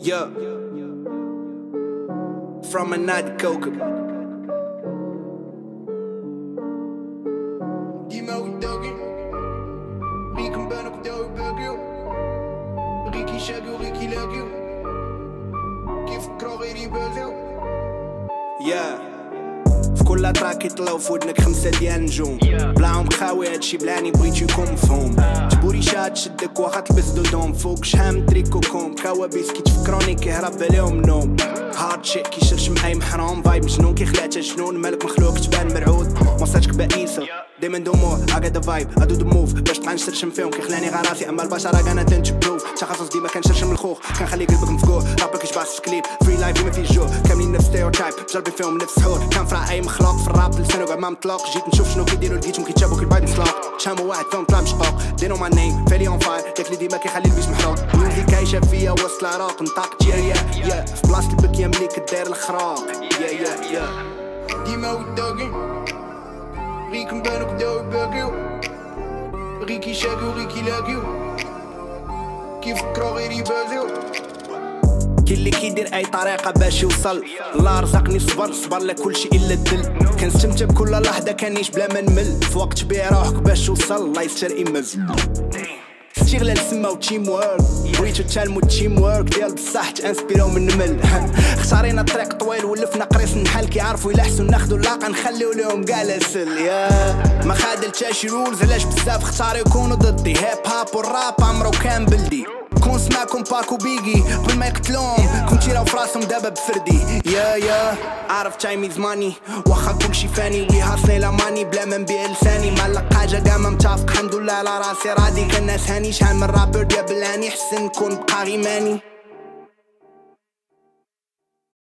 Yeah. From another كوكب ديما وداقي غيك نبانك داوي باقيو غيك يشاقيو غيك يلاقيو كيفكرو غير يبازيو Yeah. في كل تراك يطلعو في ودنك خمسة ديال نجوم بلاهم خاوي هادشي بلاني بغيت يكون مفهوم شاد شدك واخا تلبس دودوم فوق. شحام تريكو كوم. كوابيس كي تفكروني كيهرب عليهم نوم. هارد شيت كيشرشم اي محروم فايب مجنون كي خلعت جنون مالك مخلوق تبان مرعود مصاتك بائسة دايما اكا ذا فايب ادو ذا موف باش تبقى نشرشم فيهم كيخلاني غا راسي. أما البشر أنا تنتبروف تخصص ديما كنشرشم الخوخ. كنخلي قلبك مفقوع رابك يشبع سكليب فري لايف ديما فيه جو كاملين نفس ستيريوتايب جربي فيهم نفس حور كنفرع أي مخلوق في الراب لسانو كاع ما مطلق. جيت نشوف شنو كيديروا لقيتهم كيتشابوا كل بعد نسلاق شامو واحد فيهم طلع مشقاق دينو ماي نيم فيلي اون فاير داك اللي ديما كيخلي البيس محروق. ميوزيك عايشة فيا وسط العراق. نطاق يا يا في بلاصه البك يا مليك داير الخراق يا يا يا ديما وداقي غيك نبانك داوي باقيو غيك يشاقيو غيك يلاقيو كيفكرو غير يبازيو كي اللي كيدير اي طريقة باش يوصل الله رزقني صبر صبر لا كل شيء الا الدل كنستمتع بكل لحظة كنعيش بلا ما نمل في وقت بيع روحك باش توصل الله يستر ايمز استغلال سما وتيم وورك. بغيتو تعلمو تيم وورك ديال بصح تانسبيرو من نمل اختارينا الطريق طويل ولفنا قريص النحل كيعرفوا إلا حسوا ناخدو اللاقة نخليو ليهم كاع الاسل يا ما خادلتها شي رولز علاش بزاف؟ اختاروا يكونوا ضدي. هيب هاب والراب عمرو كان بلدي. كون سمعكم باكو بيجي قبل ما يقتلوهم كنت يراو فراسهم دابا بفردي. يا يا. عارف تايم از ماني واخا كلشي فاني. وي هاسلي لا ماني بلا ما نبيع لساني. معلق حاجة كاع ما متفق. الحمد لله على راسي. راضي كان ناس هاني. شحال من رابر ديال بلاني. حسن نكون بقى غيماني.